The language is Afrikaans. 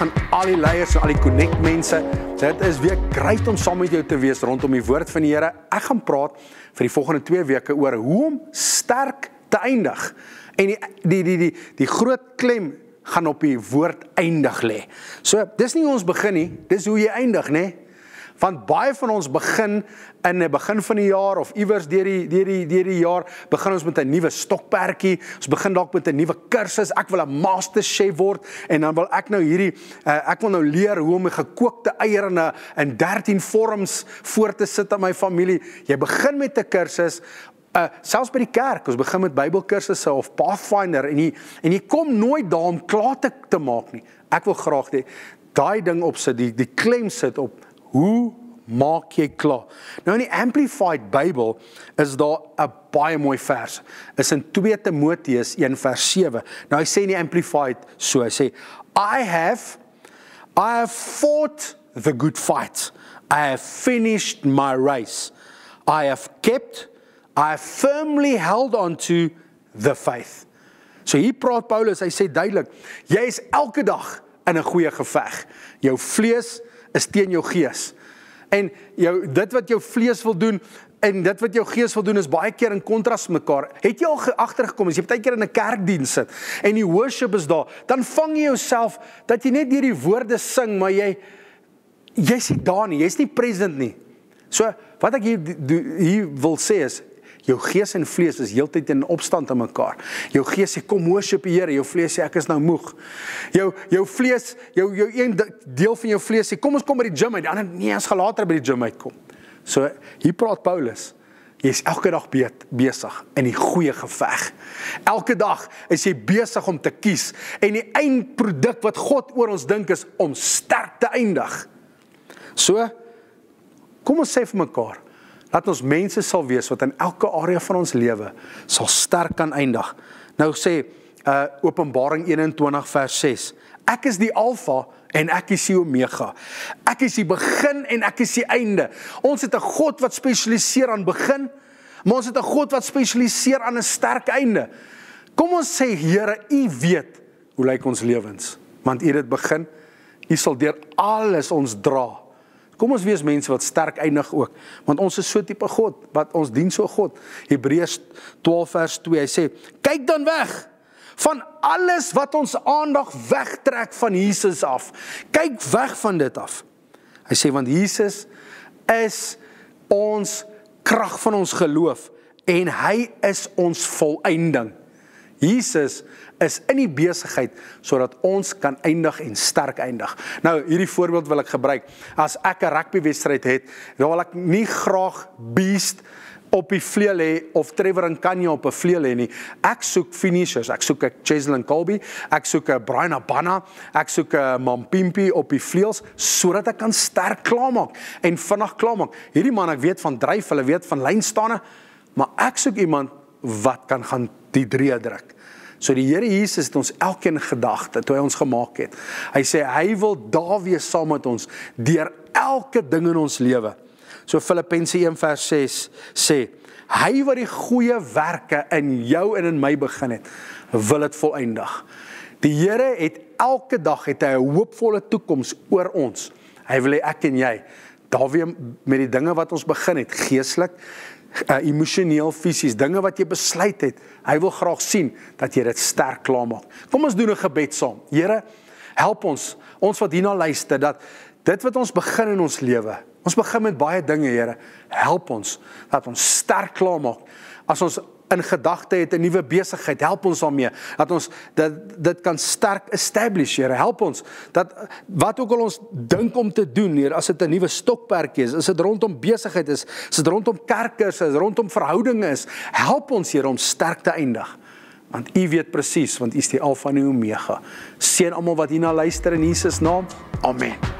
aan al die leiers en al die connect mense. Dit is weer great om saam met jou te wees rondom die woord van die Here. Ek gaan praat vir die volgende 2 weke oor hoe om sterk te eindig. En die die die die die groot klem gaan op die woord eindig lê. So, dis nie ons begin nie, dis hoe jy eindig, nê? Nee? Want baie van ons begin in 'n begin van die jaar of iewers deur die deur die deur die jaar begin ons met 'n nuwe stokperdjie. Ons begin dalk met 'n nuwe kursus. Ek wil 'n master chef word en dan wil ek nou hierdie uh, ek wil nou leer hoe om 'n gekookte eier in 'n in 13 vorms voor te sit aan my familie. Jy begin met 'n kursus Uh selfs by die kerk, ons begin met Bybelkursusse of Pathfinder en jy en jy kom nooit daar om klaar te, te maak nie. Ek wil graag hê daai ding op sit, die die klem sit op Hoe maak jy klaar? Nou in die Amplified Bybel is daar 'n baie mooi vers. Is in 2 Timoteus 1 vers 7. Nou hy sê in die Amplified so, hy sê I have I have fought the good fight. I have finished my race. I have kept I have firmly held on to the faith. So hier praat Paulus, hy sê duidelik, jy is elke dag in 'n goeie geveg. Jou vlees is teen jou gees. En jou dit wat jou vlees wil doen en dit wat jou gees wil doen is baie keer in kontras mekaar. Het jy al agtergekom as jy baie keer in 'n kerkdiens sit en die worship is daar, dan vang jy jouself dat jy net deur die woorde sing, maar jy jy's nie daar nie, jy's nie present nie. So wat ek hier hier wil sê is Jou gees en vlees is heeltyd in opstand aan mekaar. Jou gees sê kom worship die Here, jou vlees sê ek is nou moeg. Jou jou vlees, jou jou een deel van jou vlees sê kom ons kom by die gym uit. Die ander nee, ons gaan later by die gym uitkom. So hier praat Paulus. Jy is elke dag besig in die goeie geveg. Elke dag is jy besig om te kies en die eindproduk wat God oor ons dink is om sterk te eindig. So kom ons sê vir mekaar, Laat ons mense sal wees wat in elke area van ons lewe sal sterk kan eindig. Nou sê uh Openbaring 21 vers 6. Ek is die Alfa en ek is die Omega. Ek is die begin en ek is die einde. Ons het 'n God wat spesialiseer aan begin, maar ons het 'n God wat spesialiseer aan 'n sterk einde. Kom ons sê Here, U weet hoe lyk ons lewens, want U het dit begin. U sal deur alles ons dra. Kom ons wees mense wat sterk eindig ook, want ons is so tipe God, wat ons dien so God. Hebreërs 12 vers 2, hy sê: "Kyk dan weg van alles wat ons aandag wegtrek van Jesus af. Kyk weg van dit af." Hy sê want Jesus is ons krag van ons geloof en hy is ons volëinding. Jesus is in die besigheid sodat ons kan eindig en sterk eindig. Nou hierdie voorbeeld wil ek gebruik. As ek 'n rugbywedstryd het, wil ek nie graag beast op die vleuel hê of Trevor en Kanye op 'n vleuel hê nie. Ek soek finishers. Ek soek 'n Cheslin Colby, ek soek 'n Brian Abana, ek soek 'n Mampimpi op die vleuels sodat ek kan sterk klaarmaak en vinnig klaarmaak. Hierdie man, ek weet van dryf, hulle weet van lynstane, maar ek soek iemand wat kan gaan die drie druk. So die Here Jesus het ons elkeen gedagte toe hy ons gemaak het. Hy sê hy wil daar wees saam met ons deur elke ding in ons lewe. So Filippense 1 vers 6 sê hy wat die goeie werke in jou en in my begin het, wil dit volëindig. Die Here het elke dag het hy 'n hoopvolle toekoms oor ons. Hy wil hê ek en jy daar weer met die dinge wat ons begin het geestelik uh, emosioneel, fisies, dinge wat jy besluit het. Hy wil graag sien dat jy dit sterk klaarmaak. Kom ons doen 'n gebed saam. Here, help ons, ons wat hierna luister dat dit wat ons begin in ons lewe. Ons begin met baie dinge, Here. Help ons dat ons sterk klaarmaak. As ons in gedagte het 'n nuwe besigheid, help ons daarmee dat ons dit dit kan sterk establish, Here. Help ons dat wat ook al ons dink om te doen, Here, as dit 'n nuwe stokperdjie is, is dit rondom besigheid is, is dit rondom kerke is, is rondom verhoudinge is, help ons, Here, om sterk te eindig. Want U weet presies, want U is die Alfa en die Omega. Seën almal wat hierna luister in Jesus naam. Amen.